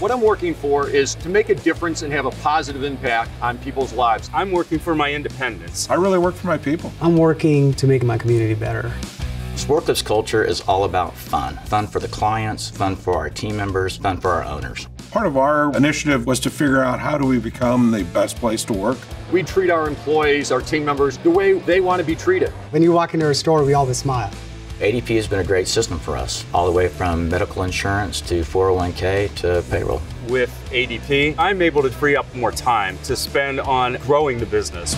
What I'm working for is to make a difference and have a positive impact on people's lives. I'm working for my independence. I really work for my people. I'm working to make my community better. Sport Clips culture is all about fun. Fun for the clients, fun for our team members, fun for our owners. Part of our initiative was to figure out how do we become the best place to work. We treat our employees, our team members, the way they want to be treated. When you walk into a store, we always smile. ADP has been a great system for us, all the way from medical insurance to 401k to payroll. With ADP, I'm able to free up more time to spend on growing the business.